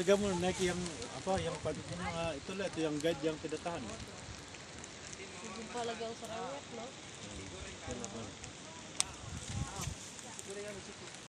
Tiga mo Nike yang apa yang padu punya uh, itulah itu yang guide yang tidak tahan. Jumpa lagi ang sarawet, no? Hmm.